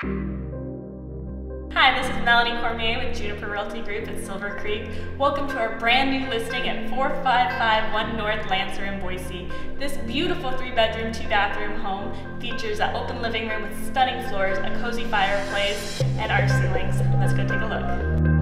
Hi, this is Melanie Cormier with Juniper Realty Group at Silvercreek. Welcome to our brand new listing at 4551 North Lancer in Boise. This beautiful three bedroom, two bathroom home features an open living room with stunning floors, a cozy fireplace, and arch ceilings. Let's go take a look.